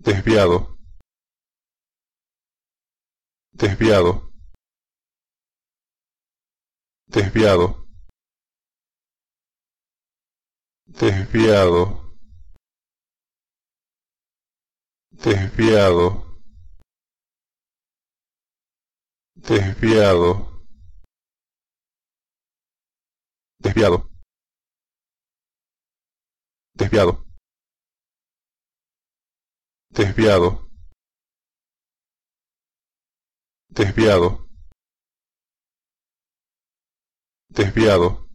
desviado desviado desviado desviado desviado desviado desviado desviado desviado. Desviado. Desviado